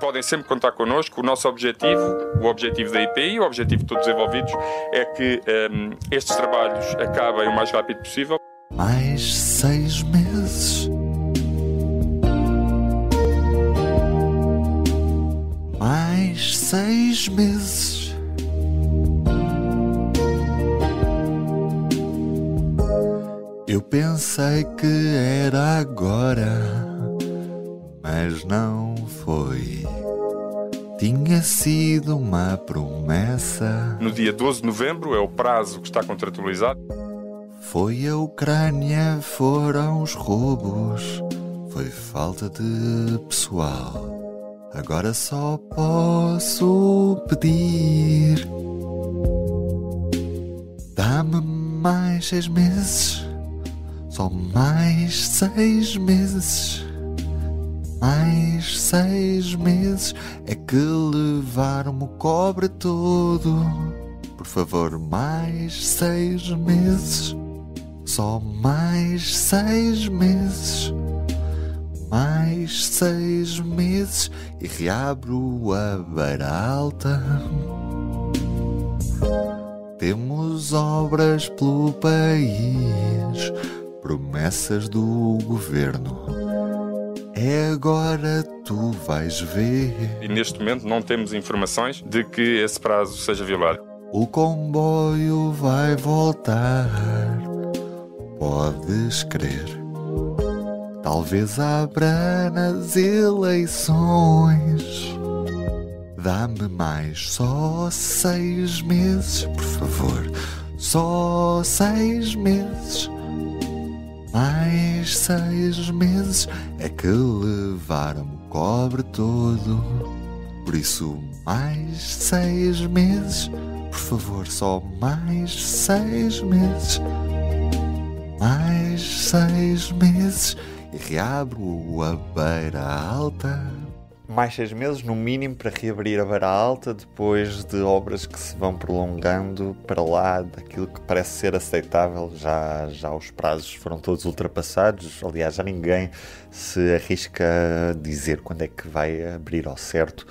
Podem sempre contar connosco. O nosso objetivo, o objetivo da IPI, o objetivo de todos os envolvidos, é que um, estes trabalhos acabem o mais rápido possível. Mais seis meses. Mais seis meses. Eu pensei que era agora, mas não foi. Tinha sido uma promessa. No dia 12 de novembro é o prazo que está contratualizado. Foi a Ucrânia, foram os roubos, foi falta de pessoal. Agora só posso pedir. Dá-me mais seis meses, só mais seis meses. Mais seis meses é que levaram-me o cobre todo. Por favor, mais seis meses. Só mais seis meses. Mais seis meses e reabro a beira alta. Temos obras pelo país, promessas do governo. É agora tu vais ver. E neste momento não temos informações de que esse prazo seja violado. O comboio vai voltar, podes crer. Talvez abra nas eleições. Dá-me mais só seis meses, por favor. Só seis meses. Mais seis meses é que levaram o cobre todo. Por isso, mais seis meses, por favor, só mais seis meses. Mais seis meses e reabro a beira alta. Mais seis meses, no mínimo, para reabrir a beira alta, depois de obras que se vão prolongando para lá daquilo que parece ser aceitável. Já, já os prazos foram todos ultrapassados. Aliás, já ninguém se arrisca a dizer quando é que vai abrir ao certo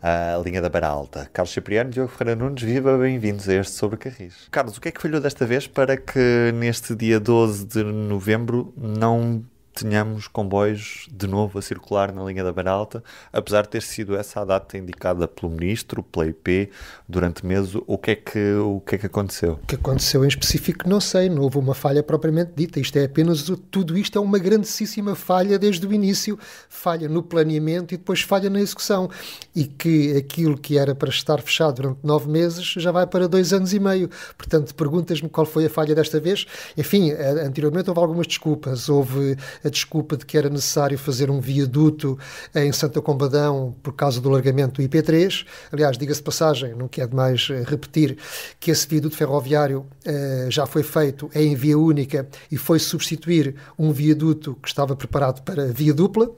a linha da Beira Alta. Carlos Cipriano e Diogo Ferreira Nunes, viva, bem-vindos a este Sobre Carris. Carlos, o que é que falhou desta vez para que neste dia 12 de novembro não tenhamos comboios de novo a circular na linha da Beira Alta, apesar de ter sido essa a data indicada pelo Ministro, pela IP, durante meses, o que é que, o que, é que aconteceu? O que aconteceu em específico não sei, não houve uma falha propriamente dita, isto é apenas, tudo isto é uma grandíssima falha desde o início, falha no planeamento e depois falha na execução, e que aquilo que era para estar fechado durante nove meses já vai para dois anos e meio, portanto perguntas-me qual foi a falha desta vez, enfim, anteriormente houve algumas desculpas, houve a desculpa de que era necessário fazer um viaduto em Santa Combadão por causa do largamento do IP3. Aliás, diga-se passagem, não quero mais repetir, que esse viaduto ferroviário uh, já foi feito em via única e foi substituir um viaduto que estava preparado para via dupla.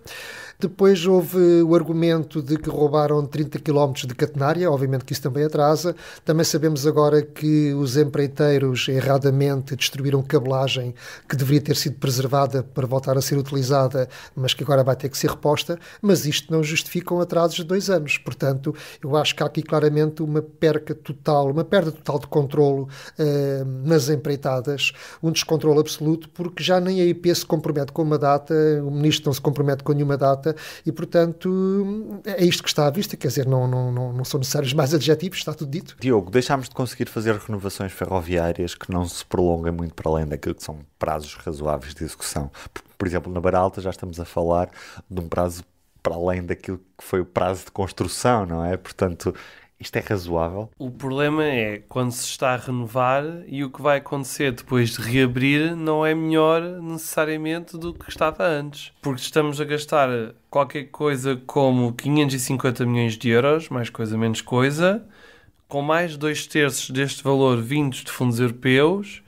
Depois houve o argumento de que roubaram 30 km de catenária, obviamente que isso também atrasa. Também sabemos agora que os empreiteiros erradamente destruíram cabelagem que deveria ter sido preservada para voltar a ser utilizada, mas que agora vai ter que ser reposta. Mas isto não justifica um atraso de dois anos. Portanto, eu acho que há aqui claramente uma perca total, uma perda total de controlo uh, nas empreitadas, um descontrole absoluto, porque já nem a IP se compromete com uma data, o ministro não se compromete com nenhuma data e, portanto, é isto que está à vista, quer dizer, não, não, não, não são necessários mais adjetivos, está tudo dito. Diogo, deixámos de conseguir fazer renovações ferroviárias que não se prolongam muito para além daquilo que são prazos razoáveis de execução. Por, por exemplo, na Baralta já estamos a falar de um prazo para além daquilo que foi o prazo de construção, não é? Portanto, isto é razoável? O problema é quando se está a renovar e o que vai acontecer depois de reabrir não é melhor necessariamente do que estava antes. Porque estamos a gastar qualquer coisa como 550 milhões de euros, mais coisa menos coisa, com mais dois terços deste valor vindos de fundos europeus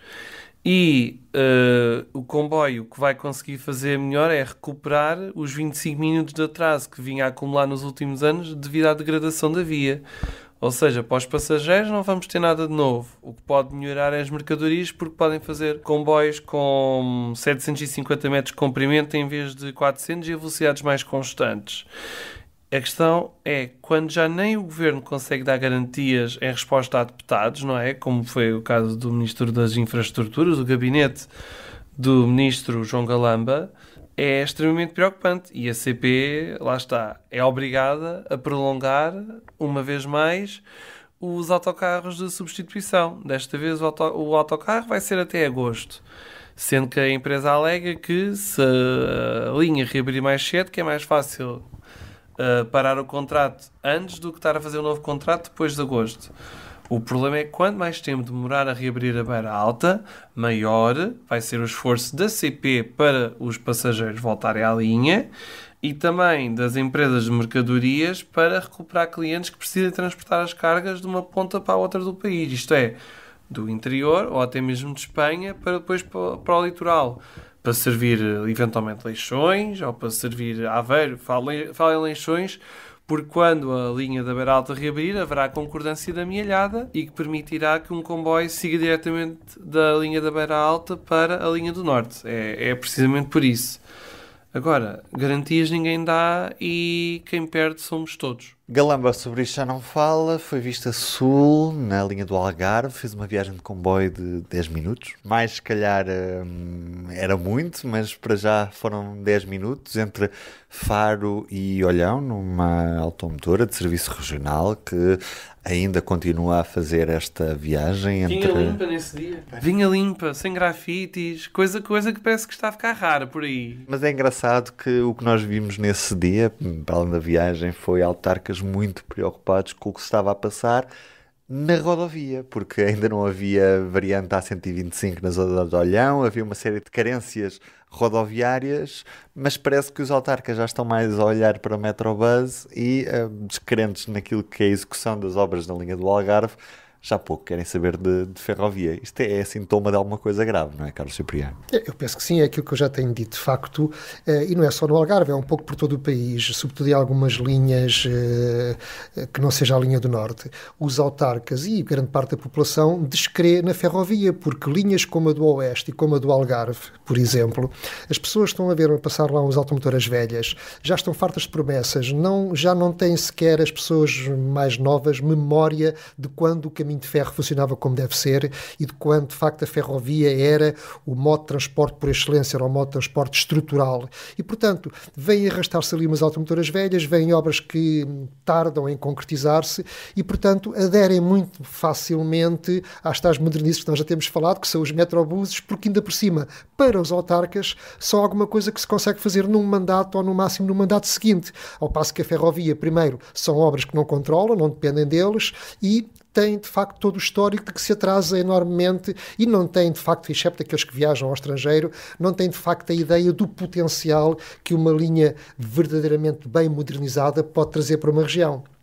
e uh, o comboio que vai conseguir fazer melhor é recuperar os 25 minutos de atraso que vinha a acumular nos últimos anos devido à degradação da via. Ou seja, para os passageiros não vamos ter nada de novo. O que pode melhorar é as mercadorias, porque podem fazer comboios com 750 metros de comprimento em vez de 400 e a velocidades mais constantes. A questão é quando já nem o governo consegue dar garantias em resposta a deputados, não é? Como foi o caso do Ministro das Infraestruturas, o gabinete do Ministro João Galamba, é extremamente preocupante. E a CP, lá está, é obrigada a prolongar, uma vez mais, os autocarros de substituição. Desta vez o, auto, o autocarro vai ser até agosto. Sendo que a empresa alega que se a linha reabrir mais cedo, que é mais fácil uh, parar o contrato antes do que estar a fazer um novo contrato depois de agosto. O problema é que quanto mais tempo demorar a reabrir a beira alta, maior vai ser o esforço da CP para os passageiros voltarem à linha e também das empresas de mercadorias para recuperar clientes que precisem transportar as cargas de uma ponta para a outra do país. Isto é, do interior ou até mesmo de Espanha para depois para o litoral para servir eventualmente leixões ou para servir Aveiro, fala em leixões, porque quando a linha da Beira Alta reabrir, haverá concordância da Mialhada e que permitirá que um comboio siga diretamente da linha da Beira Alta para a linha do Norte. É, é precisamente por isso. Agora, garantias ninguém dá e quem perde somos todos. Galamba sobre isto já não fala, foi vista sul, na linha do Algarve, fez uma viagem de comboio de 10 minutos. Mais se calhar hum, era muito, mas para já foram 10 minutos entre Faro e Olhão, numa automotora de serviço regional que ainda continua a fazer esta viagem entre... Vinha limpa nesse dia. Vinha limpa, sem grafites, coisa, coisa que parece que está a ficar rara por aí. Mas é engraçado que o que nós vimos nesse dia, para além da viagem, foi autarcas muito preocupados com o que se estava a passar na rodovia, porque ainda não havia variante A125 na zona de Olhão, havia uma série de carências rodoviárias, mas parece que os autarcas já estão mais a olhar para o Metrobus e uh, descrentes naquilo que é a execução das obras na linha do Algarve, já pouco querem saber de, de, ferrovia. Isto é, é sintoma de alguma coisa grave, não é, Carlos Cipriano? Eu penso que sim, é aquilo que eu já tenho dito, de facto, eh, e não é só no Algarve, é um pouco por todo o país, sobretudo em algumas linhas eh, que não seja a linha do Norte. Os autarcas e grande parte da população descrê na ferrovia, porque linhas como a do Oeste e como a do Algarve, por exemplo, as pessoas estão a ver a passar lá uns automotoras velhas, já estão fartas de promessas, não, já não têm sequer as pessoas mais novas memória de quando o caminho caminho de ferro funcionava como deve ser e de quando, de facto, a ferrovia era o modo de transporte por excelência, era o modo de transporte estrutural. E, portanto, vêm arrastar-se ali umas automotoras velhas, vêm obras que tardam em concretizar-se e, portanto, aderem muito facilmente às tais modernices que nós já temos falado, que são os metrobuses, porque ainda por cima, para os autarcas, são alguma coisa que se consegue fazer num mandato ou no máximo no mandato seguinte. Ao passo que a ferrovia, primeiro, são obras que não controlam, não dependem deles e tem de facto todo o histórico de que se atrasa enormemente e não tem de facto, excepto aqueles que viajam ao estrangeiro, não tem de facto a ideia do potencial que uma linha verdadeiramente bem modernizada pode trazer para uma região.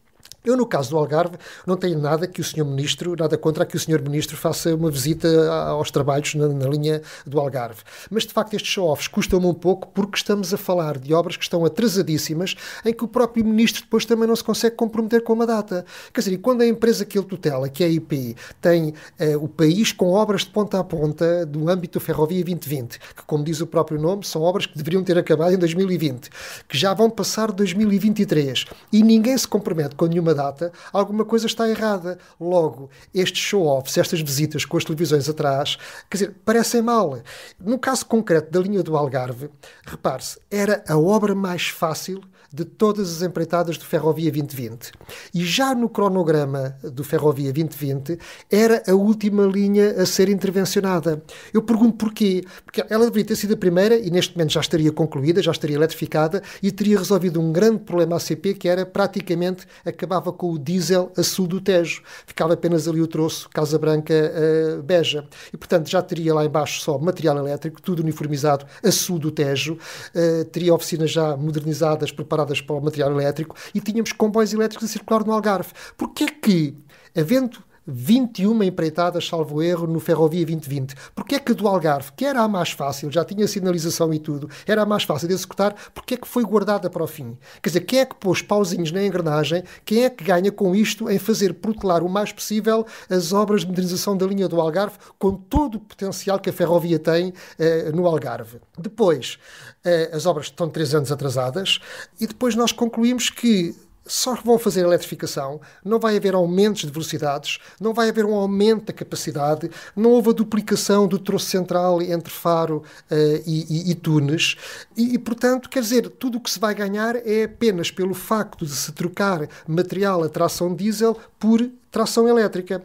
Eu, no caso do Algarve, não tenho nada que o Sr. Ministro, nada contra que o Sr. Ministro faça uma visita aos trabalhos na, na linha do Algarve. Mas, de facto, estes show-offs custam-me um pouco porque estamos a falar de obras que estão atrasadíssimas, em que o próprio Ministro depois também não se consegue comprometer com uma data. Quer dizer, quando a empresa que ele tutela, que é a IP, tem eh, o país com obras de ponta a ponta do âmbito da Ferrovia 2020, que, como diz o próprio nome, são obras que deveriam ter acabado em 2020, que já vão passar 2023, e ninguém se compromete com nenhuma data, alguma coisa está errada. Logo, estes show-offs, estas visitas com as televisões atrás, quer dizer, parecem mal. No caso concreto da linha do Algarve, repare-se, era a obra mais fácil de todas as empreitadas do Ferrovia 2020. E já no cronograma do Ferrovia 2020 era a última linha a ser intervencionada. Eu pergunto porquê. Porque ela deveria ter sido a primeira e neste momento já estaria concluída, já estaria eletrificada e teria resolvido um grande problema ACP que era praticamente acabava com o diesel a sul do Tejo. Ficava apenas ali o troço Casa Branca uh, Beja. E portanto já teria lá embaixo só material elétrico, tudo uniformizado a sul do Tejo. Uh, teria oficinas já modernizadas, preparadas para o material elétrico e tínhamos comboios elétricos a circular no Algarve. Porquê que, havendo 21 empreitadas, salvo erro, no Ferrovia 2020. Porque é que do Algarve, que era a mais fácil, já tinha sinalização e tudo, era a mais fácil de executar, porque é que foi guardada para o fim? Quer dizer, quem é que pôs pauzinhos na engrenagem? Quem é que ganha com isto em fazer protelar o mais possível as obras de modernização da linha do Algarve, com todo o potencial que a ferrovia tem eh, no Algarve? Depois, eh, as obras estão três anos atrasadas e depois nós concluímos que só vão fazer eletrificação, não vai haver aumentos de velocidades, não vai haver um aumento da capacidade, não houve a duplicação do troço central entre Faro uh, e, e, e, Tunes, e, e, portanto, quer dizer, tudo o que se vai ganhar é apenas pelo facto de se trocar material a tração diesel por tração elétrica.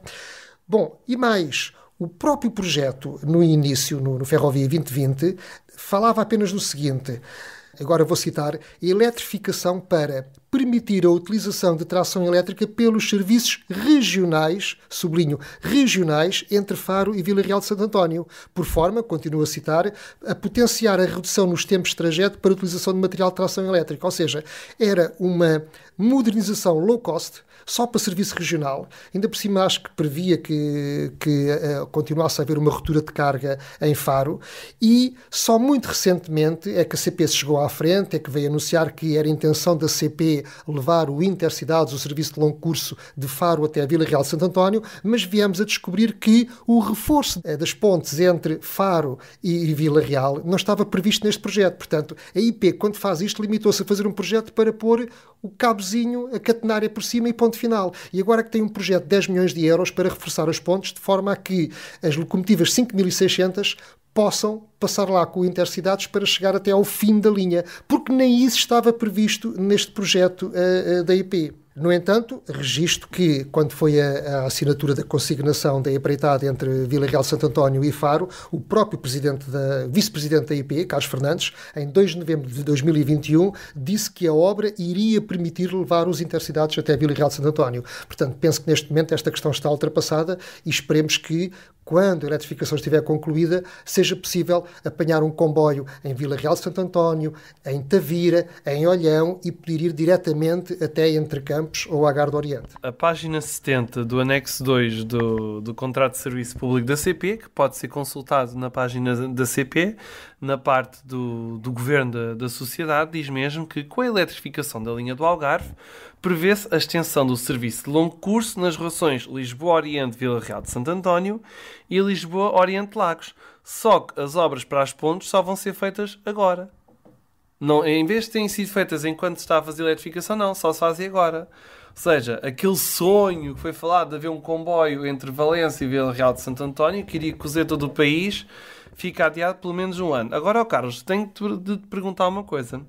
Bom, e mais, o próprio projeto, no início, no, no Ferrovia 2020, falava apenas do seguinte agora vou citar, eletrificação para permitir a utilização de tração elétrica pelos serviços regionais, sublinho, regionais, entre Faro e Vila Real de Santo António, por forma, continuo a citar, a potenciar a redução nos tempos de trajeto para a utilização de material de tração elétrica. Ou seja, era uma modernização low cost, só para serviço regional. Ainda por cima acho que previa que, que uh, continuasse a haver uma ruptura de carga em Faro e só muito recentemente é que a CP se chegou à frente, é que veio anunciar que era intenção da CP levar o Intercidades, o serviço de longo curso de Faro até a Vila Real de Santo António, mas viemos a descobrir que o reforço uh, das pontes entre Faro e Vila Real não estava previsto neste projeto. Portanto, a IP, quando faz isto, limitou-se a fazer um projeto para pôr o cabozinho, a catenária por cima e ponto final. E agora que tem um projeto de 10 milhões de euros para reforçar as pontes, de forma a que as locomotivas 5600 possam passar lá com intercidades para chegar até ao fim da linha, porque nem isso estava previsto neste projeto uh, uh, da IP. No entanto, registro que, quando foi a, a, assinatura da consignação da empreitada entre Vila Real Santo António e Faro, o próprio presidente da, vice-presidente da IP, Carlos Fernandes, em 2 de novembro de 2021, disse que a obra iria permitir levar os intercidades até Vila Real Santo António. Portanto, penso que neste momento esta questão está ultrapassada e esperemos que, quando a eletrificação estiver concluída, seja possível apanhar um comboio em Vila Real de Santo António, em Tavira, em Olhão e poder ir diretamente até Entre Campos ou Agar do Oriente. A página 70 do anexo 2 do, do contrato de serviço público da CP, que pode ser consultado na página da CP, na parte do, do governo da, da sociedade, diz mesmo que com a eletrificação da linha do Algarve, prevê-se a extensão do serviço de longo curso nas relações Lisboa-Oriente-Vila Real de Santo António e Lisboa-Oriente-Lagos. Só que as obras para as pontes só vão ser feitas agora. Não, em vez de terem sido feitas enquanto está a fazer eletrificação, não, só se fazem agora. Ou seja, aquele sonho que foi falado de haver um comboio entre Valência e Vila Real de Santo António, que iria cozer todo o país, fica adiado pelo menos um ano. Agora, oh Carlos, tenho de te perguntar uma coisa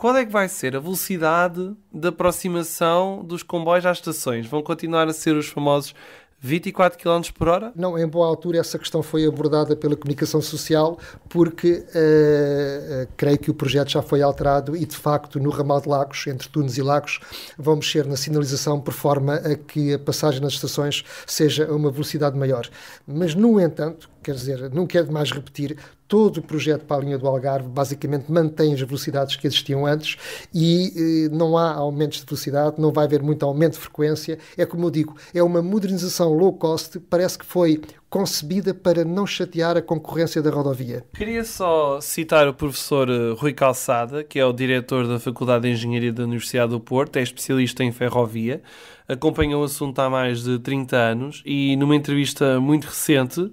qual é que vai ser a velocidade de aproximação dos comboios às estações? Vão continuar a ser os famosos 24 km por hora? Não, em boa altura essa questão foi abordada pela comunicação social porque uh, creio que o projeto já foi alterado e de facto no ramal de Lagos, entre Tunes e Lagos, vão mexer na sinalização por forma a que a passagem nas estações seja a uma velocidade maior. Mas no entanto, quer dizer, não quero mais repetir, todo o projeto para a linha do Algarve basicamente mantém as velocidades que existiam antes e eh, não há aumentos de velocidade, não vai haver muito aumento de frequência. É como eu digo, é uma modernização low cost, parece que foi concebida para não chatear a concorrência da rodovia. Queria só citar o professor eh, Rui Calçada, que é o diretor da Faculdade de Engenharia da Universidade do Porto, é especialista em ferrovia, acompanha o assunto há mais de 30 anos e numa entrevista muito recente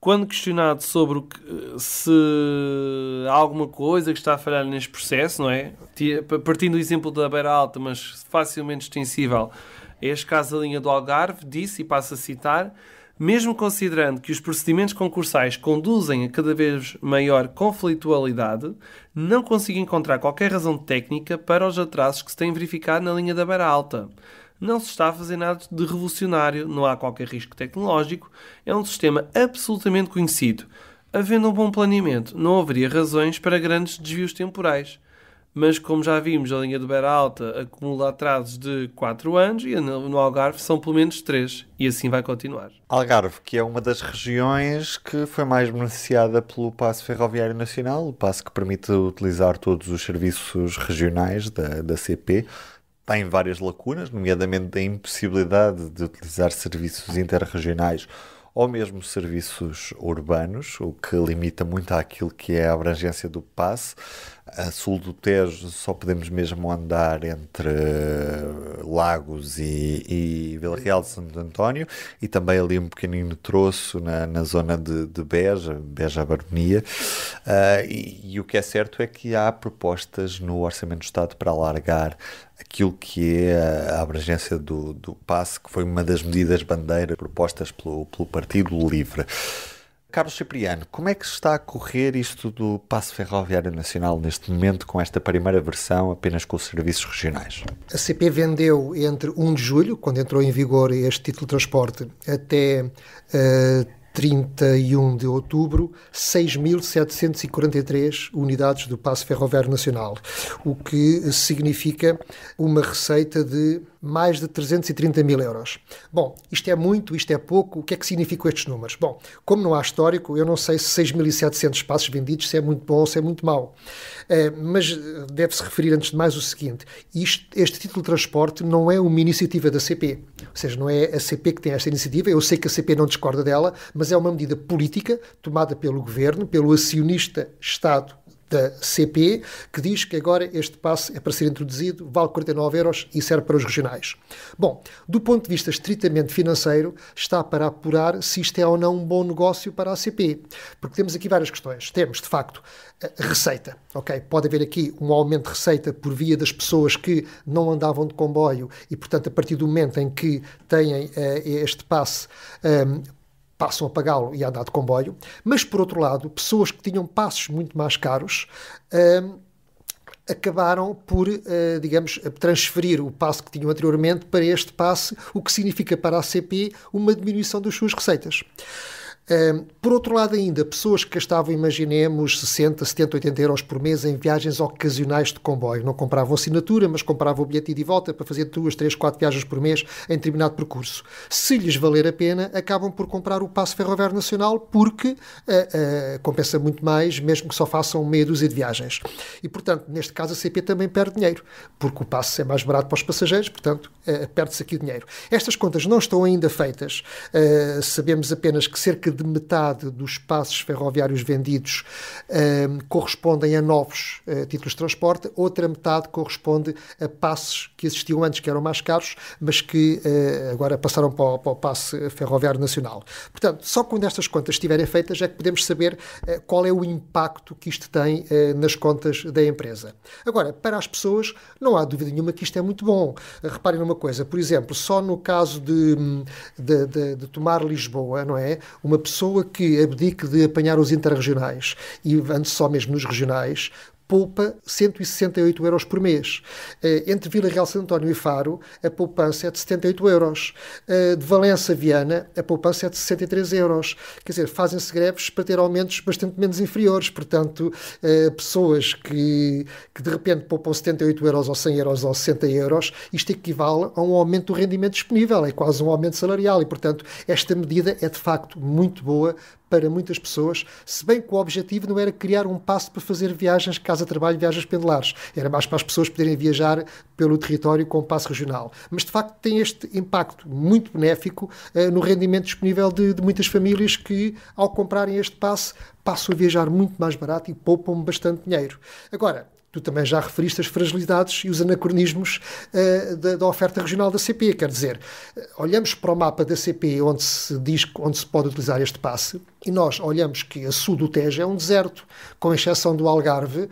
quando questionado sobre o que, se há alguma coisa que está a falhar neste processo, não é? Partindo do exemplo da Beira Alta, mas facilmente extensível, este caso da linha do Algarve, disse, e passo a citar, mesmo considerando que os procedimentos concursais conduzem a cada vez maior conflitualidade, não consigo encontrar qualquer razão técnica para os atrasos que se têm verificado na linha da Beira Alta não se está a fazer nada de revolucionário, não há qualquer risco tecnológico, é um sistema absolutamente conhecido. Havendo um bom planeamento, não haveria razões para grandes desvios temporais. Mas, como já vimos, a linha do Beira Alta acumula atrasos de 4 anos e no Algarve são pelo menos 3, e assim vai continuar. Algarve, que é uma das regiões que foi mais beneficiada pelo Passo Ferroviário Nacional, o passo que permite utilizar todos os serviços regionais da, da CP, tem várias lacunas, nomeadamente a impossibilidade de utilizar serviços interregionais ou mesmo serviços urbanos, o que limita muito àquilo que é a abrangência do passe. A sul do Tejo só podemos mesmo andar entre Lagos e, e Vila Real de Santo António e também ali um pequenino troço na, na zona de, de Beja, Beja Baronia. Uh, e, e, o que é certo é que há propostas no Orçamento do Estado para alargar aquilo que é a abrangência do, do passe, que foi uma das medidas bandeira propostas pelo, pelo Partido Livre. Carlos Cipriano, como é que está a correr isto do Passo Ferroviário Nacional neste momento, com esta primeira versão apenas com os serviços regionais? A CP vendeu entre 1 de julho, quando entrou em vigor este título de transporte, até uh, 31 de outubro, 6.743 unidades do Passo Ferroviário Nacional, o que significa uma receita de mais de 330 mil euros. Bom, isto é muito, isto é pouco, o que é que significam estes números? Bom, como não há histórico, eu não sei se 6.700 passos vendidos se é muito bom ou se é muito mau, uh, mas deve-se referir antes de mais o seguinte, isto, este título de transporte não é uma iniciativa da CP, ou seja, não é a CP que tem esta iniciativa, eu sei que a CP não discorda dela, mas é uma medida política tomada pelo governo, pelo acionista Estado da CP, que diz que agora este passe é para ser introduzido, vale 49 euros e serve para os regionais. Bom, do ponto de vista estritamente financeiro, está para apurar se isto é ou não um bom negócio para a CP, porque temos aqui várias questões. Temos, de facto, receita, ok? Pode haver aqui um aumento de receita por via das pessoas que não andavam de comboio e, portanto, a partir do momento em que têm uh, este passe, um, passam a pagá-lo e a andar de comboio, mas por outro lado, pessoas que tinham passos muito mais caros uh, acabaram por, uh, digamos, transferir o passo que tinham anteriormente para este passe, o que significa para a CP uma diminuição das suas receitas por outro lado, ainda, pessoas que gastavam, imaginemos, 60, 70, 80 euros por mês em viagens ocasionais de comboio. Não compravam assinatura, mas compravam o bilhete de volta para fazer duas, três, quatro viagens por mês em determinado percurso. Se lhes valer a pena, acabam por comprar o passo ferroviário nacional porque uh, uh, compensa muito mais, mesmo que só façam meia dúzia de viagens. E, portanto, neste caso, a CP também perde dinheiro, porque o passo é mais barato para os passageiros, portanto, uh, perde-se aqui dinheiro. Estas contas não estão ainda feitas. sabemos apenas que cerca de de metade dos passos ferroviários vendidos um, correspondem a novos uh, títulos de transporte, outra metade corresponde a passos que existiam antes, que eram mais caros, mas que uh, agora passaram para o, para o passe ferroviário nacional. Portanto, só quando estas contas estiverem feitas é que podemos saber uh, qual é o impacto que isto tem nas contas da empresa. Agora, para as pessoas, não há dúvida nenhuma que isto é muito bom. reparem numa coisa, por exemplo, só no caso de, de, de, de tomar Lisboa, não é? Uma pessoa pessoa que abdique de apanhar os interregionais e ande só mesmo nos regionais, poupa 168 euros por mês. Eh, entre Vila Real, Santo António e Faro, a poupança é de 78 euros. Eh, de Valença, Viana, a poupança é de 63 euros. Quer dizer, fazem-se greves para ter aumentos bastante menos inferiores. Portanto, eh, pessoas que, que de repente poupam 78 euros ou 100 euros ou 60 euros, isto equivale a um aumento do rendimento disponível, é quase um aumento salarial e, portanto, esta medida é de facto muito boa para muitas pessoas, se bem que o objetivo não era criar um passo para fazer viagens casa-trabalho, viagens pendulares. Era mais para as pessoas poderem viajar pelo território com o passo regional. Mas, de facto, tem este impacto muito benéfico uh, no rendimento disponível de, de muitas famílias que, ao comprarem este passe, passam a viajar muito mais barato e poupam bastante dinheiro. Agora, Tu também já referiste as fragilidades e os anacronismos uh, da, da, oferta regional da CP. Quer dizer, olhamos para o mapa da CP onde se diz onde se pode utilizar este passe e nós olhamos que a sul do Tejo é um deserto, com exceção do Algarve,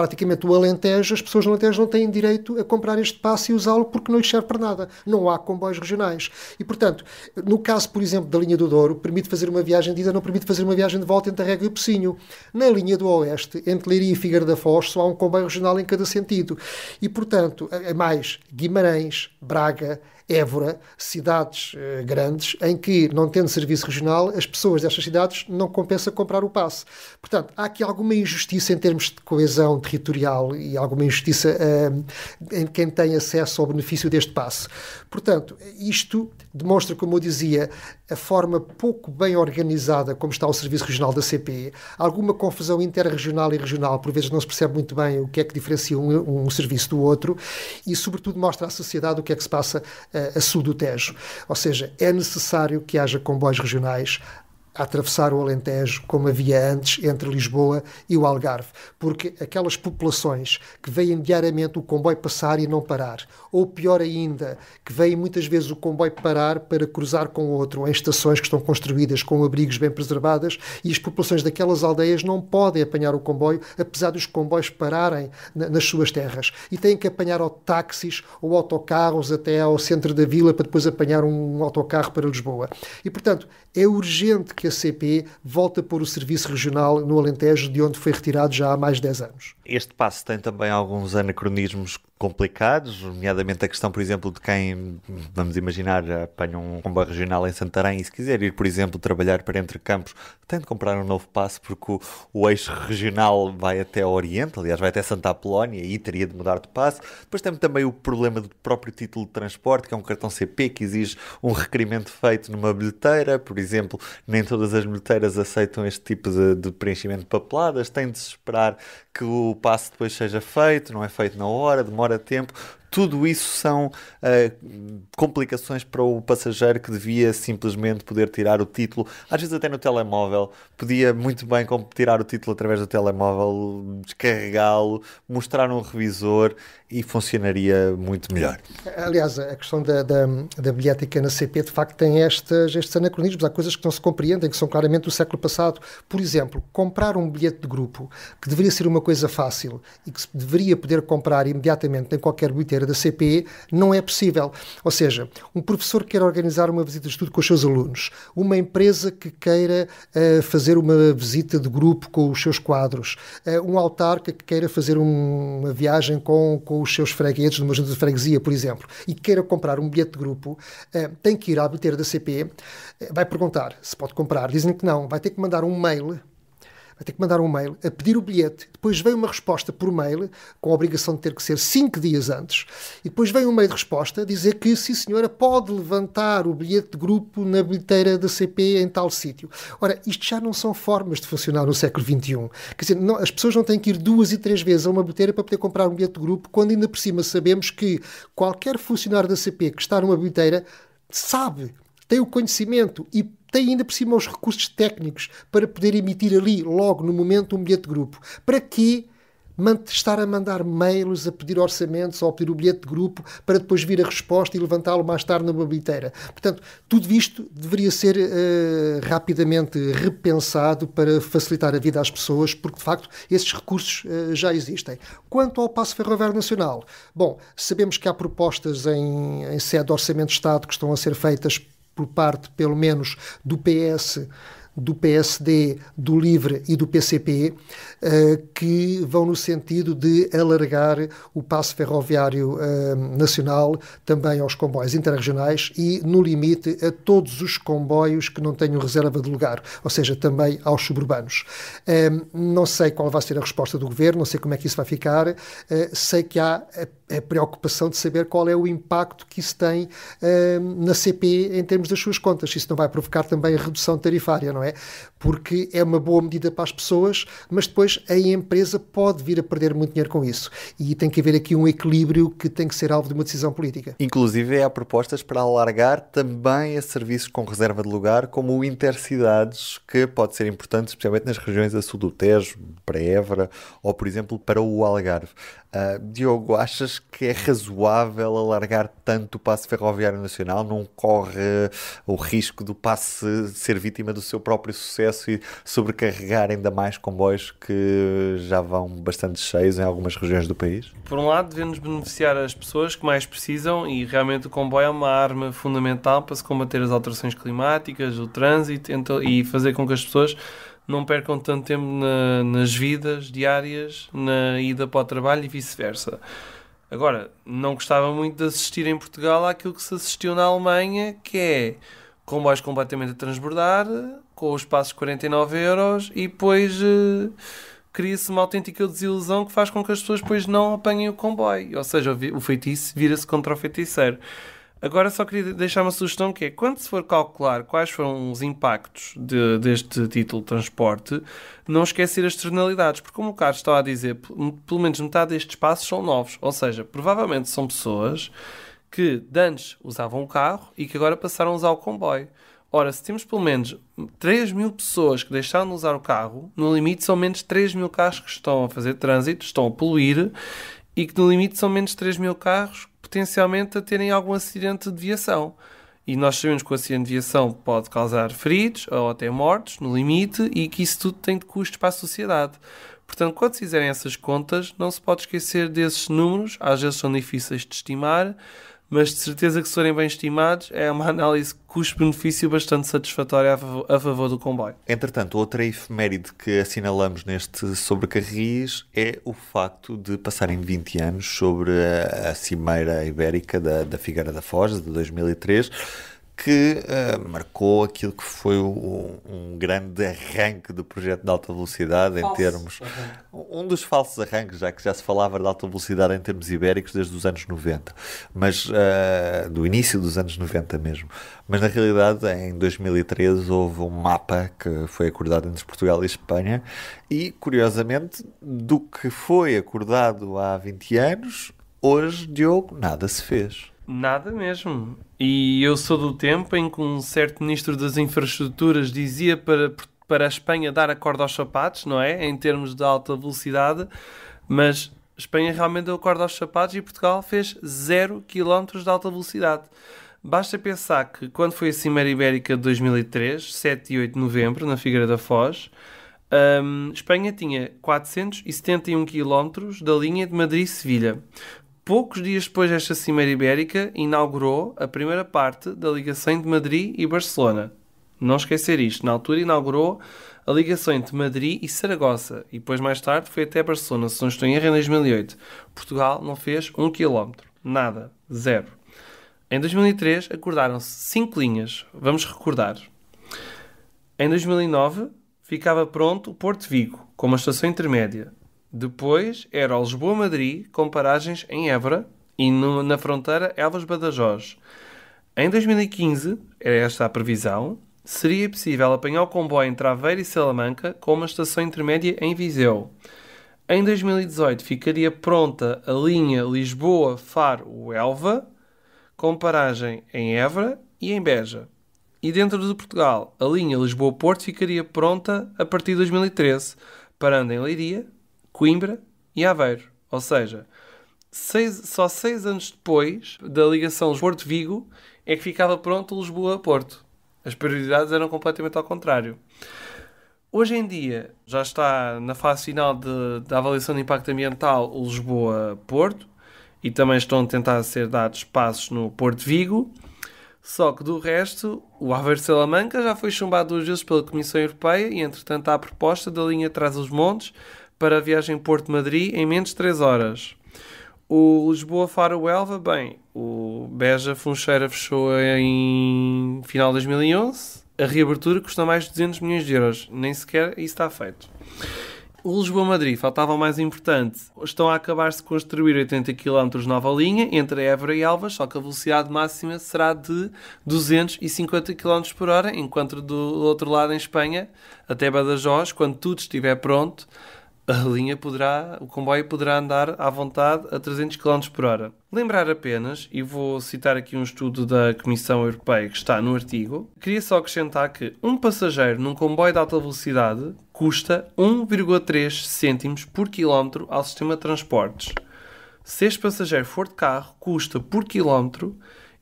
praticamente o Alentejo, as pessoas do Alentejo não têm direito a comprar este passe e usá-lo porque não lhes serve para nada. Não há comboios regionais. E, portanto, no caso, por exemplo, da linha do Douro, permite fazer uma viagem de ida, não permite fazer uma viagem de volta entre a Régua e o Pocinho. Na linha do Oeste, entre Leiria e Figueira da Foz, só há um comboio regional em cada sentido. E, portanto, é mais Guimarães, Braga, Évora, cidades uh, grandes, em que, não tendo serviço regional, as pessoas destas cidades não compensa comprar o passe. Portanto, há aqui alguma injustiça em termos de coesão territorial e alguma injustiça uh, em quem tem acesso ao benefício deste passe. Portanto, isto demonstra, como eu dizia, a forma pouco bem organizada como está o Serviço Regional da CP, alguma confusão interregional e regional, por vezes não se percebe muito bem o que é que diferencia um, um serviço do outro e, sobretudo, mostra à sociedade o que é que se passa uh, a sul do Tejo. Ou seja, é necessário que haja comboios regionais, a atravessar o Alentejo como havia antes entre Lisboa e o Algarve, porque aquelas populações que veem diariamente o comboio passar e não parar, ou pior ainda, que veem muitas vezes o comboio parar para cruzar com outro em estações que estão construídas com abrigos bem preservadas e as populações daquelas aldeias não podem apanhar o comboio, apesar dos comboios pararem nas suas terras e têm que apanhar táxis ou autocarros até ao centro da vila para depois apanhar um autocarro para Lisboa. E portanto, é urgente que a CP volte a pôr o serviço regional no Alentejo, de onde foi retirado já há mais de 10 anos. Este passo tem também alguns anacronismos complicados, nomeadamente a questão, por exemplo, de quem, vamos imaginar, apanha um comboio regional em Santarém e se quiser ir, por exemplo, trabalhar para Entre Campos, tem de comprar um novo passe porque o, o eixo regional vai até o Oriente, aliás, vai até Santa Apolónia e teria de mudar de passe. Depois tem também o problema do próprio título de transporte, que é um cartão CP que exige um requerimento feito numa bilheteira, por exemplo, nem todas as bilheteiras aceitam este tipo de, de preenchimento de papeladas, tem de se esperar que o passe depois seja feito, não é feito na hora, demora tempo. Tudo isso são uh, complicações para o passageiro que devia simplesmente poder tirar o título, às vezes até no telemóvel. Podia muito bem tirar o título através do telemóvel, descarregá-lo, mostrar um revisor e funcionaria muito melhor. Aliás, a questão da, da, da bilhética na CP de facto tem estes, estes anacronismos. Há coisas que não se compreendem, que são claramente do século passado. Por exemplo, comprar um bilhete de grupo, que deveria ser uma coisa fácil e que se deveria poder comprar imediatamente em qualquer bilheteira da CP, não é possível. Ou seja, um professor que quer organizar uma visita de estudo com os seus alunos, uma empresa que queira uh, fazer uma visita de grupo com os seus quadros, uh, um autarca que queira fazer um, uma viagem com, com os seus fregueses, numa junta de freguesia, por exemplo, e queira comprar um bilhete de grupo, uh, tem que ir à bilheteira da CP, vai perguntar se pode comprar. Dizem que não, vai ter que mandar um mail vai ter que mandar um mail a pedir o bilhete. Depois vem uma resposta por mail, com a obrigação de ter que ser cinco dias antes. E depois vem um mail de resposta a dizer que, sim senhora, pode levantar o bilhete de grupo na bilheteira da CP em tal sítio. Ora, isto já não são formas de funcionar no século XXI. Quer dizer, não, as pessoas não têm que ir duas e três vezes a uma bilheteira para poder comprar um bilhete de grupo, quando ainda por cima sabemos que qualquer funcionário da CP que está numa bilheteira sabe, tem o conhecimento e tem ainda por cima os recursos técnicos para poder emitir ali, logo no momento, um bilhete de grupo. Para quê? estar a mandar mails a pedir orçamentos ou a pedir o bilhete de grupo para depois vir a resposta e levantá-lo mais tarde numa bilheteira. Portanto, tudo isto deveria ser uh, rapidamente repensado para facilitar a vida às pessoas, porque de facto esses recursos uh, já existem. Quanto ao Passo Ferroviário Nacional, bom, sabemos que há propostas em, em sede de Orçamento de Estado que estão a ser feitas por parte, pelo menos, do PS do PSD, do LIVRE e do PCP, eh, que vão no sentido de alargar o passo ferroviário eh, nacional também aos comboios interregionais e, no limite, a todos os comboios que não tenham reserva de lugar, ou seja, também aos suburbanos. Eh, não sei qual vai ser a resposta do governo, não sei como é que isso vai ficar, sei que há a preocupação de saber qual é o impacto que isso tem na CP em termos das suas contas. Isso não vai provocar também a redução tarifária, não é? Porque é uma boa medida para as pessoas, mas depois a empresa pode vir a perder muito dinheiro com isso. E tem que haver aqui um equilíbrio que tem que ser alvo de uma decisão política. Inclusive, há propostas para alargar também a serviços com reserva de lugar, como o Intercidades, que pode ser importante, especialmente nas regiões a sul do Tejo, para Évora ou, por exemplo, para o Algarve. Uh, Diogo, achas que é razoável alargar tanto o passe ferroviário nacional? Não corre o risco do passe ser vítima do seu próprio sucesso e sobrecarregar ainda mais comboios que já vão bastante cheios em algumas regiões do país? Por um lado, devemos beneficiar as pessoas que mais precisam e realmente o comboio é uma arma fundamental para se combater as alterações climáticas, o trânsito e fazer com que as pessoas não percam tanto tempo na, nas vidas diárias, na ida para o trabalho e vice-versa. Agora, não gostava muito de assistir em Portugal àquilo que se assistiu na Alemanha, que é comboios completamente a transbordar, com os passos 49 euros e depois uh, cria-se uma autêntica desilusão que faz com que as pessoas depois não apanhem o comboio. Ou seja, o feitiço vira-se contra o feiticeiro. Agora só queria deixar uma sugestão que é, quando se for calcular quais foram os impactos de, deste título de transporte, não esquecer as externalidades, porque como o Carlos estava a dizer, pelo menos metade destes passos são novos, ou seja, provavelmente são pessoas que antes usavam o carro e que agora passaram a usar o comboio. Ora, se temos pelo menos 3 mil pessoas que deixaram de usar o carro, no limite são menos 3 mil carros que estão a fazer trânsito, estão a poluir, e que no limite são menos 3 mil carros potencialmente a terem algum acidente de viação. E nós sabemos que o acidente de viação pode causar feridos ou até mortos, no limite, e que isso tudo tem de custos para a sociedade. Portanto, quando se fizerem essas contas, não se pode esquecer desses números, às vezes são difíceis de estimar, mas de certeza que se forem bem estimados, é uma análise custo-benefício bastante satisfatória a favor, a favor, do comboio. Entretanto, outra efeméride que assinalamos neste sobre Carris é o facto de passarem 20 anos sobre a, a Cimeira Ibérica da, da Figueira da Foz, de 2003, que uh, marcou aquilo que foi um, um, grande arranque do projeto de alta velocidade Falso. em termos. Uhum. Um dos falsos arranques, já que já se falava de alta velocidade em termos ibéricos desde os anos 90, mas uh, do início dos anos 90 mesmo. Mas na realidade, em 2013, houve um mapa que foi acordado entre Portugal e Espanha, e curiosamente, do que foi acordado há 20 anos, hoje, Diogo, nada se fez. Nada mesmo. E eu sou do tempo em que um certo ministro das infraestruturas dizia para, para a Espanha dar a corda aos sapatos, não é? Em termos de alta velocidade, mas Espanha realmente deu a corda aos sapatos e Portugal fez 0 km de alta velocidade. Basta pensar que quando foi a Cimeira Ibérica de 2003, 7 e 8 de novembro, na Figueira da Foz, um, Espanha tinha 471 km da linha de Madrid-Sevilha poucos dias depois desta Cimeira Ibérica, inaugurou a primeira parte da ligação entre Madrid e Barcelona. Não esquecer isto, na altura inaugurou a ligação entre Madrid e Saragossa e depois mais tarde foi até Barcelona, se não estou em erro, em 2008. Portugal não fez um quilómetro, nada, zero. Em 2003 acordaram-se cinco linhas, vamos recordar. Em 2009 ficava pronto o Porto Vigo, com uma estação intermédia. Depois era Lisboa-Madrid, com paragens em Évora e no, na fronteira Elvas-Badajoz. Em 2015, era esta a previsão, seria possível apanhar o comboio entre Aveiro e Salamanca com uma estação intermédia em Viseu. Em 2018 ficaria pronta a linha Lisboa-Faro-Elva, com paragem em Évora e em Beja. E dentro de Portugal, a linha Lisboa-Porto ficaria pronta a partir de 2013, parando em Leiria, Coimbra e Aveiro. Ou seja, seis, só seis anos depois da ligação Porto-Vigo é que ficava pronto Lisboa-Porto. As prioridades eram completamente ao contrário. Hoje em dia já está na fase final de, da avaliação de impacto ambiental Lisboa-Porto e também estão a tentar ser dados passos no Porto Vigo. Só que do resto, o Aveiro-Salamanca já foi chumbado duas vezes pela Comissão Europeia e, entretanto, há a proposta da linha Trás-os-Montes para a viagem Porto-Madrid em menos de 3 horas. O Lisboa-Faro-Elva, bem, o Beja-Funcheira fechou em final de 2011. A reabertura custa mais de 200 milhões de euros. Nem sequer isso está feito. O Lisboa-Madrid, faltava o mais importante. Estão a acabar-se construir 80 km nova linha entre Évora e Elvas, só que a velocidade máxima será de 250 km por hora, enquanto do outro lado, em Espanha, até Badajoz, quando tudo estiver pronto, a linha poderá, o comboio poderá andar à vontade a 300 km por hora. Lembrar apenas, e vou citar aqui um estudo da Comissão Europeia que está no artigo, queria só acrescentar que um passageiro num comboio de alta velocidade custa 1,3 cêntimos por quilómetro ao sistema de transportes. Se este passageiro for de carro, custa por quilómetro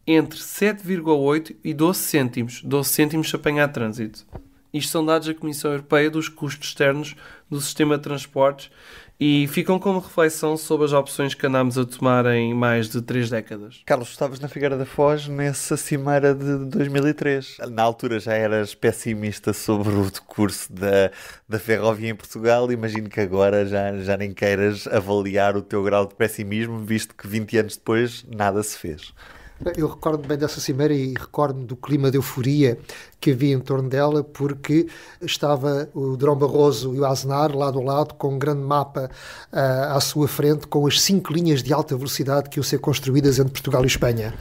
entre 7,8 e 12 cêntimos. 12 cêntimos se apanhar trânsito. Isto são dados da Comissão Europeia dos custos externos do sistema de transportes e ficam como reflexão sobre as opções que andámos a tomar em mais de três décadas. Carlos, estavas na Figueira da Foz nessa cimeira de 2003. Na altura já eras pessimista sobre o decurso da, da ferrovia em Portugal. Imagino que agora já, já nem queiras avaliar o teu grau de pessimismo, visto que 20 anos depois nada se fez. Eu recordo bem dessa cimeira e recordo-me do clima de euforia que havia em torno dela, porque estava o Drão Barroso e o Aznar lado a lado, com um grande mapa uh, à sua frente, com as cinco linhas de alta velocidade que iam ser construídas entre Portugal e Espanha.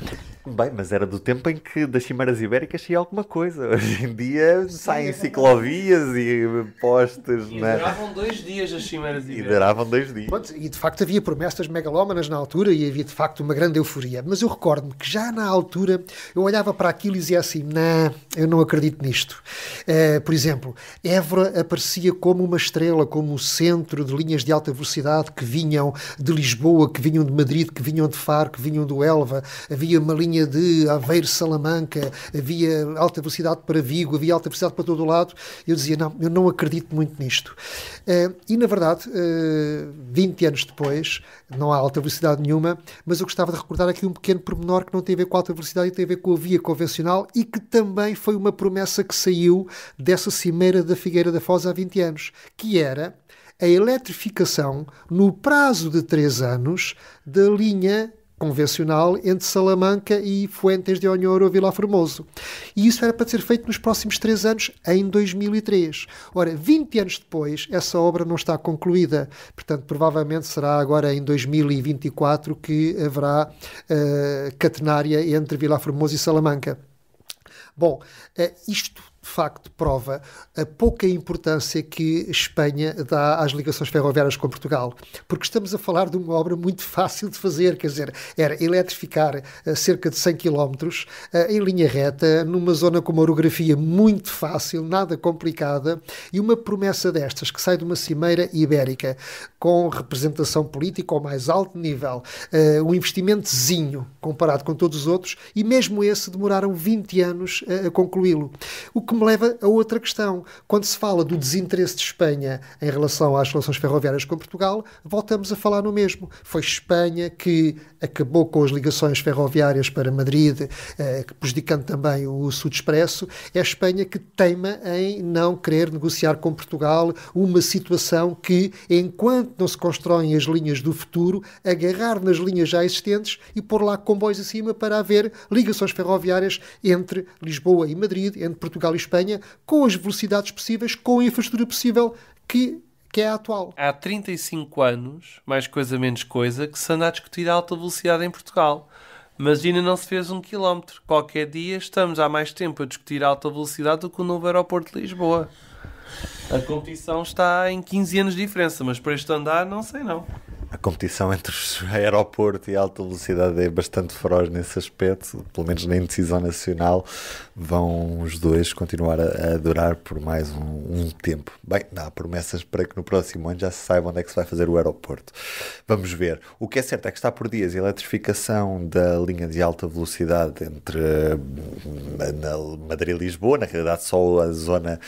Bem, mas era do tempo em que das cimeiras ibéricas saía alguma coisa. Hoje em dia saem é ciclovias e postes. E né? duravam dois dias as cimeiras ibéricas. E duravam dois dias. Pronto, e de facto havia promessas megalómanas na altura e havia de facto uma grande euforia. Mas eu recordo-me que já na altura eu olhava para aquilo e dizia assim: não, eu não acredito nisto. Uh, por exemplo, Évora aparecia como uma estrela, como o centro de linhas de alta velocidade que vinham de Lisboa, que vinham de Madrid, que vinham de Faro, que vinham do Elva. Havia uma linha de Aveiro-Salamanca, havia alta velocidade para Vigo, havia alta velocidade para todo o lado. Eu dizia, não, eu não acredito muito nisto. Uh, e, na verdade, uh, eh, 20 anos depois, não há alta velocidade nenhuma, mas eu gostava de recordar aqui um pequeno pormenor que não tem a ver com alta velocidade tem a ver com a via convencional e que também foi uma promessa que saiu dessa cimeira da Figueira da Foz há 20 anos, que era a eletrificação, no prazo de 3 anos, da linha convencional entre Salamanca e Fuentes de Onhoro ou Vila Formoso. E isso era para ser feito nos próximos três anos, em 2003. Ora, 20 anos depois, essa obra não está concluída. Portanto, provavelmente será agora em 2024 que haverá uh, catenária entre Vila Formoso e Salamanca. Bom, uh, isto de facto prova a pouca importância que Espanha dá às ligações ferroviárias com Portugal, porque estamos a falar de uma obra muito fácil de fazer, quer dizer, era eletrificar uh, cerca de 100 km uh, em linha reta, numa zona com uma orografia muito fácil, nada complicada, e uma promessa destas que sai de uma cimeira ibérica com representação política ao mais alto nível, uh, um investimentozinho comparado com todos os outros, e mesmo esse demoraram 20 anos a concluí-lo. O que me leva a outra questão. Quando se fala do desinteresse de Espanha em relação às relações ferroviárias com Portugal, voltamos a falar no mesmo. Foi Espanha que acabou com as ligações ferroviárias para Madrid, eh, prejudicando também o Sud Expresso. É a Espanha que teima em não querer negociar com Portugal uma situação que, enquanto não se constroem as linhas do futuro, agarrar nas linhas já existentes e pôr lá comboios acima para haver ligações ferroviárias entre Lisboa e Madrid, entre Portugal e Espanha, com as velocidades possíveis, com a infraestrutura possível que que é a atual. Há 35 anos, mais coisa menos coisa, que se anda a discutir a alta velocidade em Portugal. Mas ainda não se fez um quilómetro. Qualquer dia estamos há mais tempo a discutir a alta velocidade do que o novo aeroporto de Lisboa. A competição está em 15 anos de diferença, mas para este andar não sei não a competição entre o aeroporto e a alta velocidade é bastante feroz nesse aspecto, pelo menos na indecisão nacional, vão os dois continuar a, a durar por mais um, um, tempo. Bem, há promessas para que no próximo ano já se saiba onde é que se vai fazer o aeroporto. Vamos ver. O que é certo é que está por dias a eletrificação da linha de alta velocidade entre Madrid e Lisboa, na realidade só a zona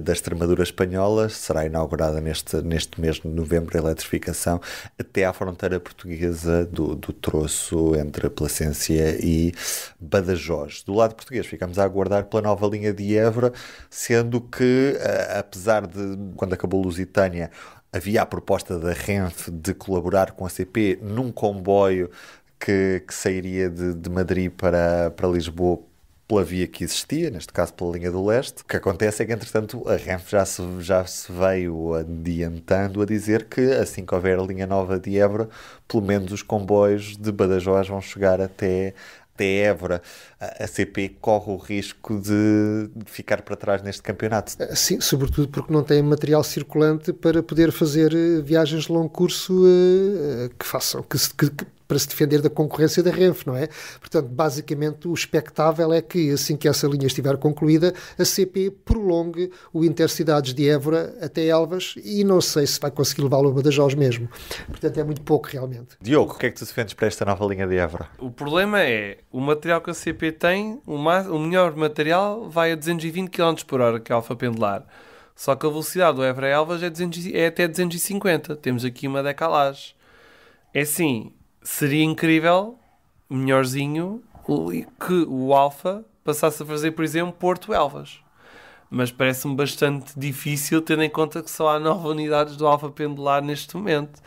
da Extremadura espanhola, será inaugurada neste, neste mês de novembro a eletrificação até à fronteira portuguesa do, do troço entre Placência e Badajoz. Do lado português ficamos a aguardar pela nova linha de Évora, sendo que, eh, apesar de, quando acabou Lusitânia, havia a proposta da Renfe de colaborar com a CP num comboio que, que sairia de, de Madrid para, para Lisboa pela via que existia, neste caso pela linha do leste. O que acontece é que, entretanto, a Renfe já se, já se veio adiantando a dizer que assim que houver a linha nova de Évora, pelo menos os comboios de Badajoz vão chegar até até Évora, a CP corre o risco de ficar para trás neste campeonato. Sim, sobretudo porque não tem material circulante para poder fazer eh, viagens de longo curso uh, que façam, que, que, para se defender da concorrência da Renfe, não é? Portanto, basicamente, o expectável é que, assim que essa linha estiver concluída, a CP prolongue o Intercidades de Évora até Elvas e não sei se vai conseguir levá-lo a Badajoz mesmo. Portanto, é muito pouco, realmente. Diogo, o que é que tu defendes para esta nova linha de Évora? O problema é, o material que a CP tem, o, mais, o melhor material vai a 220 km por hora, que é a alfa pendular. Só que a velocidade do Évora Elvas é, 200, é até 250. Temos aqui uma decalagem. É assim, seria incrível, melhorzinho, que o Alfa passasse a fazer, por exemplo, Porto Elvas. Mas parece-me bastante difícil, tendo em conta que só há nove unidades do Alfa Pendular neste momento.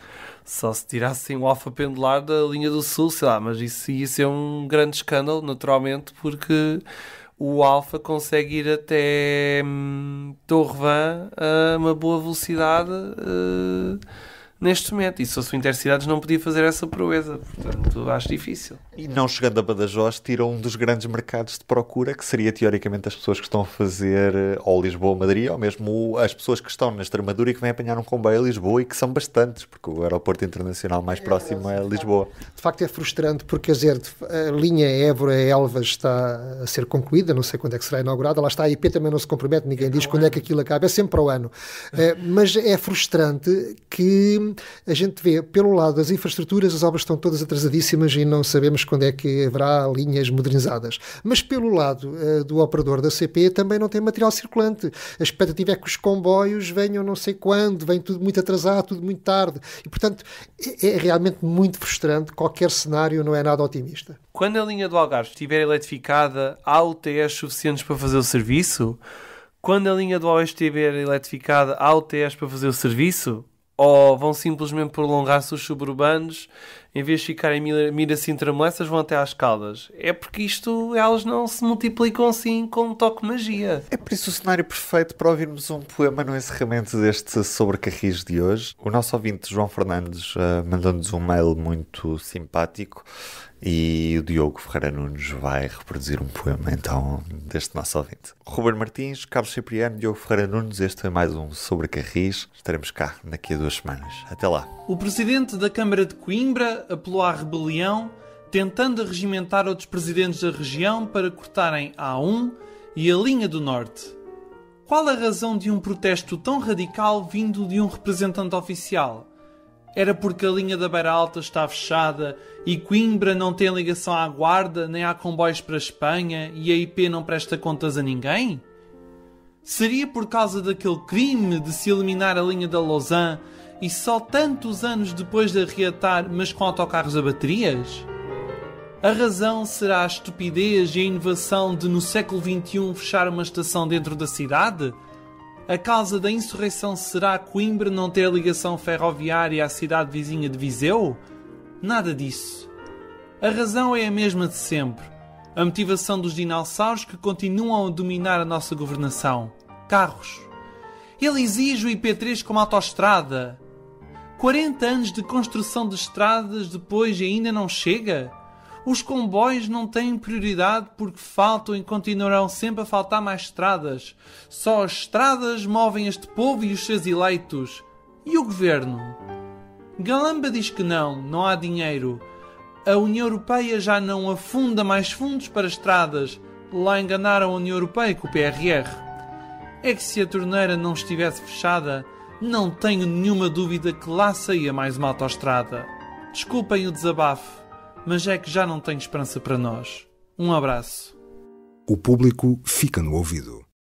Só se tirassem o Alfa Pendular da linha do Sul, sei lá, mas isso ia ser um grande escândalo, naturalmente, porque o Alfa consegue ir até hum, Torrevan a uma boa velocidade. Uh, neste momento. E se fosse o Intercidades não podia fazer essa proeza. Portanto, acho difícil. E não chegando a Badajoz, tira um dos grandes mercados de procura, que seria teoricamente as pessoas que estão a fazer eh, ou Lisboa-Madrid, ou mesmo as pessoas que estão na Extremadura e que vêm apanhar um comboio a Lisboa e que são bastantes, porque o aeroporto internacional mais próximo é Lisboa. De facto é frustrante, porque quer dizer, a linha Évora-Elvas está a ser concluída, não sei quando é que será inaugurada, lá está, a IP também não se compromete, ninguém diz quando é que aquilo acaba, é sempre para o ano. Eh, mas é frustrante que a gente vê, pelo lado das infraestruturas, as obras estão todas atrasadíssimas e não sabemos quando é que haverá linhas modernizadas. Mas pelo lado uh, do operador da CP também não tem material circulante. A expectativa é que os comboios venham não sei quando, vem tudo muito atrasado, tudo muito tarde. E, portanto, é, é realmente muito frustrante. Qualquer cenário não é nada otimista. Quando a linha do Algarve estiver eletrificada, há UTS suficientes para fazer o serviço? Quando a linha do Oeste estiver eletrificada, há UTS para fazer o serviço? Ou vão simplesmente prolongar-se os suburbanos, em vez de ficarem em Mira Sintra Moessas, vão até às Caldas. É porque isto, elas não se multiplicam assim com um toque de magia. É por isso o cenário perfeito para ouvirmos um poema no encerramento deste Sobre Carris de hoje. O nosso ouvinte João Fernandes uh, mandou-nos um mail muito simpático e o Diogo Ferreira Nunes vai reproduzir um poema então deste nosso ouvinte. Ruben Martins, Carlos Cipriano, Diogo Ferreira Nunes, este é mais um Sobre Carris. Estaremos cá daqui a duas semanas. Até lá. O presidente da Câmara de Coimbra apelou à rebelião, tentando regimentar outros presidentes da região para cortarem a A1 e a linha do Norte. Qual a razão de um protesto tão radical vindo de um representante oficial? Era porque a linha da Beira Alta está fechada e Coimbra não tem ligação à Guarda nem há comboios para a Espanha e a IP não presta contas a ninguém? Seria por causa daquele crime de se eliminar a linha da Lausanne e só tantos anos depois de reatar, mas com autocarros a baterias? A razão será a estupidez e a inovação de no século XXI fechar uma estação dentro da cidade? A causa da insurreição será Coimbra não ter ligação ferroviária à cidade vizinha de Viseu? Nada disso. A razão é a mesma de sempre. A motivação dos dinossauros que continuam a dominar a nossa governação. Carros. Ele exige o IP3 como autoestrada. 40 anos de construção de estradas depois ainda não chega? Os comboios não têm prioridade porque faltam e continuarão sempre a faltar mais estradas. Só as estradas movem este povo e os seus eleitos. E o governo? Galamba diz que não, não há dinheiro. A União Europeia já não afunda mais fundos para estradas. Lá enganaram a União Europeia com o PRR. É que se a torneira não estivesse fechada, não tenho nenhuma dúvida que lá saía mais uma autoestrada. Desculpem o desabafo mas é que já não tenho esperança para nós. Um abraço. O público fica no ouvido.